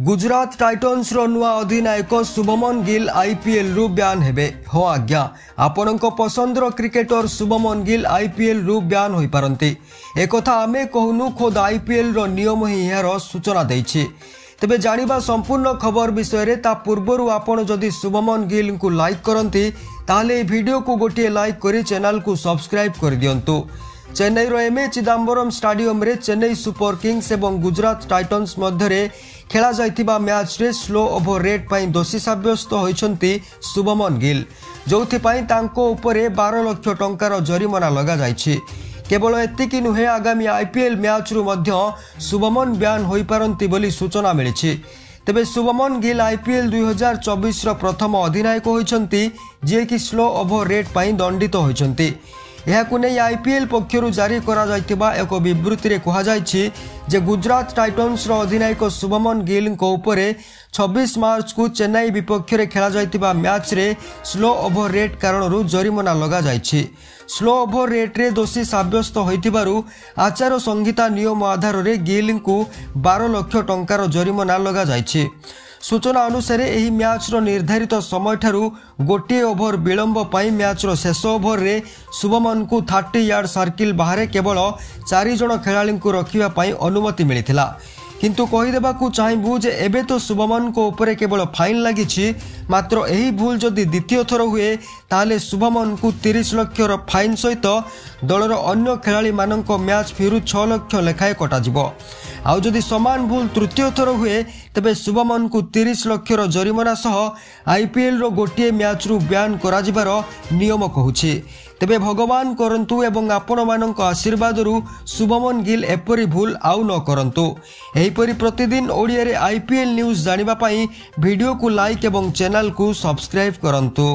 ଗୁଜରାଟ ଟାଇଟନ୍ସର ନୂଆ ଅଧିନାୟକ ଶୁଭମନ ଗିଲ୍ ଆଇପିଏଲ୍ରୁ ବ୍ୟାନ୍ ହେବେ। ହଁ ଆଜ୍ଞା। ଆପଣଙ୍କ ପସନ୍ଦର କ୍ରିକେଟର ଶୁଭମନ ଗିଲ୍ ଆଇପିଏଲ୍ରୁ ବ୍ୟାନ୍ ହୋଇପାରନ୍ତି। ଏକଥା ଆମେ କହୁନୁ ଖୋଦ୍ ଆଇପିଏଲ୍ର ନିୟମ ହିଁ ଏହାର ସୂଚନା ଦେଇଛି। ତେବେ ଜାଣିବା ସମ୍ପୂର୍ଣ୍ଣ ଖବର ବିଷୟରେ ତା ପୂର୍ବରୁ ଆପଣ ଯଦି ଶୁଭମନ ଗିଲ୍ଙ୍କୁ ଲାଇକ୍ କରନ୍ତି ତାହେଲେ ଏହି ଭିଡ଼ିଓକୁ ଗୋଟିଏ ଲାଇକ୍ କରି ଚ୍ୟାନେଲକୁ ସବସ୍କ୍ରାଇବ୍ କରିଦିଅନ୍ତୁ। ଚେନ୍ନାଇର ଏମ୍ଏ ଚିଦାମ୍ବରମ୍ ଷ୍ଟାଡିୟମରେ ଚେନ୍ନାଇ ସୁପର କିଙ୍ଗସ୍ ଏବଂ ଗୁଜରାଟ ଟାଇଟନ୍ସ ମଧ୍ୟରେ ଖେଳାଯାଇଥିବା ମ୍ୟାଚ୍ରେ ସ୍ଲୋ ଓଭର ରେଟ୍ ପାଇଁ ଦୋଷୀ ସାବ୍ୟସ୍ତ ହୋଇଛନ୍ତି ଶୁଭମନ ଗିଲ୍ ଯେଉଁଥିପାଇଁ ତାଙ୍କ ଉପରେ ବାର ଲକ୍ଷ ଟଙ୍କାର ଜରିମାନା ଲଗାଯାଇଛି। କେବଳ ଏତିକି ନୁହେଁ ଆଗାମୀ ଆଇପିଏଲ୍ ମ୍ୟାଚ୍ରୁ ମଧ୍ୟ ଶୁଭମନ ବ୍ୟାନ୍ ହୋଇପାରନ୍ତି ବୋଲି ସୂଚନା ମିଳିଛି। ତେବେ ଶୁଭମନ ଗିଲ୍ ଆଇପିଏଲ୍ ଦୁଇହଜାର ଚବିଶର ପ୍ରଥମ ଅଧିନାୟକ ହୋଇଛନ୍ତି ଯିଏକି ସ୍ଲୋ ଓଭର ରେଟ୍ ପାଇଁ ଦଣ୍ଡିତ ହୋଇଛନ୍ତି। ଏହାକୁ ନେଇ ଆଇପିଏଲ୍ ପକ୍ଷରୁ ଜାରି କରାଯାଇଥିବା ଏକ ବିବୃତ୍ତିରେ କୁହାଯାଇଛି ଯେ ଗୁଜରାଟ ଟାଇଟନ୍ସର ଅଧିନାୟକ ଶୁଭମନ ଗିଲ୍ଙ୍କ ଉପରେ ଛବିଶ ମାର୍ଚ୍ଚକୁ ଚେନ୍ନାଇ ବିପକ୍ଷରେ ଖେଳାଯାଇଥିବା ମ୍ୟାଚ୍ରେ ସ୍ଲୋ ଓଭର ରେଟ୍ କାରଣରୁ ଜରିମାନା ଲଗାଯାଇଛି। ସ୍ଲୋ ଓଭର ରେଟ୍ରେ ଦୋଷୀ ସାବ୍ୟସ୍ତ ହୋଇଥିବାରୁ ଆଚାର ସଂହିତା ନିୟମ ଆଧାରରେ ଗିଲ୍ଙ୍କୁ ବାର ଲକ୍ଷ ଟଙ୍କାର ଜରିମାନା ଲଗାଯାଇଛି। ସୂଚନା ଅନୁସାରେ ଏହି ମ୍ୟାଚ୍ର ନିର୍ଦ୍ଧାରିତ ସମୟଠାରୁ ଗୋଟିଏ ଓଭର ବିଳମ୍ବ ପାଇଁ ମ୍ୟାଚ୍ର ଶେଷ ଓଭରରେ ଶୁଭମନଙ୍କୁ ଥାର୍ଟି ୟାର୍ଡ ସର୍କିଲ୍ ବାହାରେ କେବଳ ଚାରିଜଣ ଖେଳାଳିଙ୍କୁ ରଖିବା ପାଇଁ ଅନୁମତି ମିଳିଥିଲା। କିନ୍ତୁ କହିଦେବାକୁ ଚାହିଁବୁ ଯେ ଏବେ ତ ଶୁଭମନଙ୍କ ଉପରେ କେବଳ ଫାଇନ୍ ଲାଗିଛି ମାତ୍ର ଏହି ଭୁଲ ଯଦି ଦ୍ୱିତୀୟ ଥର ହୁଏ ତାହେଲେ ଶୁଭମନଙ୍କୁ ତିରିଶ ଲକ୍ଷର ଫାଇନ୍ ସହିତ ଦଳର ଅନ୍ୟ ଖେଳାଳିମାନଙ୍କ ମ୍ୟାଚ୍ ଫିରୁ ଛଅ ଲକ୍ଷ ଲେଖାଏଁ କଟାଯିବ। ଆଉ ଯଦି ସମାନ ଭୁଲ ତୃତୀୟ ଥର ହୁଏ ତେବେ ଶୁଭମନଙ୍କୁ ତିରିଶ ଲକ୍ଷର ଜରିମାନା ସହ ଆଇପିଏଲ୍ର ଗୋଟିଏ ମ୍ୟାଚ୍ରୁ ବ୍ୟାନ୍ କରାଯିବାର ନିୟମ କହୁଛି। ତେବେ ଭଗବାନ କରନ୍ତୁ ଏବଂ ଆପଣମାନଙ୍କ ଆଶୀର୍ବାଦରୁ ଶୁଭମନ ଗିଲ୍ ଏପରି ଭୁଲ ଆଉ ନ କରନ୍ତୁ। ଏହିପରି ପ୍ରତିଦିନ ଓଡ଼ିଆରେ ଆଇପିଏଲ୍ ନ୍ୟୁଜ୍ ଜାଣିବା ପାଇଁ ଭିଡ଼ିଓକୁ ଲାଇକ୍ ଏବଂ ଚ୍ୟାନେଲକୁ ସବସ୍କ୍ରାଇବ୍ କରନ୍ତୁ।